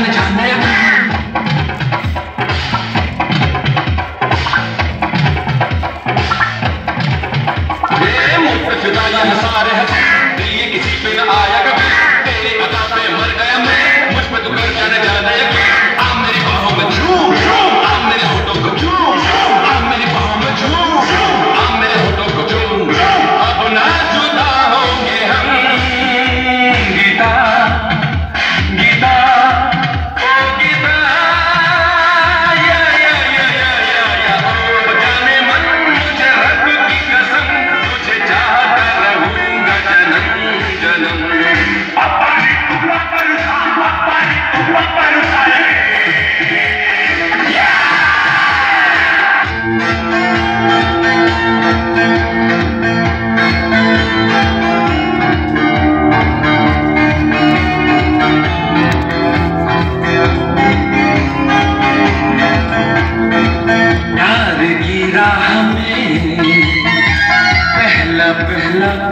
gonna come back.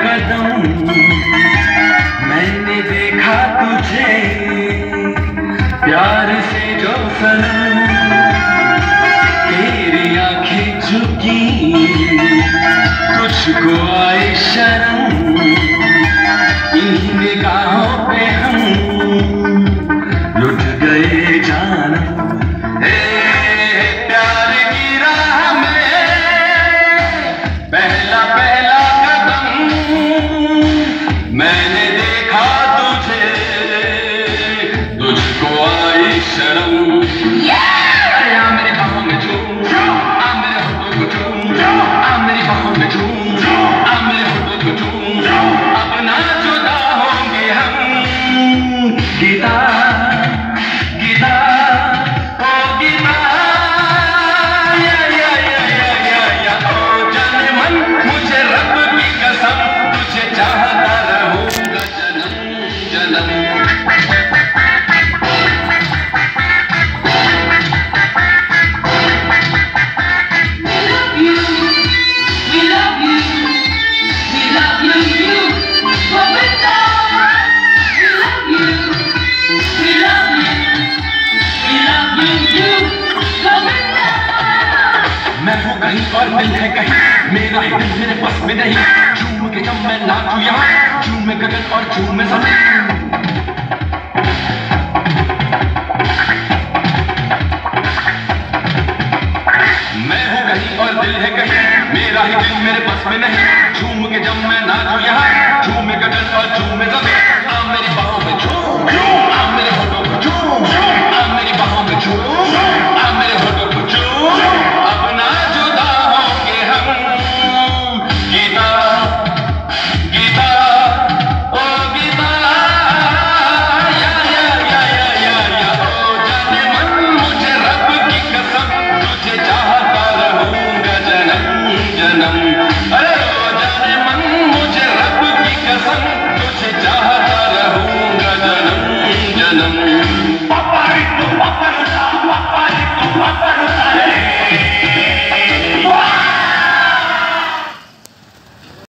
कदम मैंने देखा तुझे प्यार से जो सनम तेरी आँखें झुकी तुझको आए कहीं और मिल है कहीं। मेरा है मेरे बस में नहीं। झूम के जब मैं लाटू यहाँ झूम में गगन और झूम में ज़मीन झूम के जब मैं नाचू यहाँ झूम गगन और झूम ज़मीन हाँ, मेरी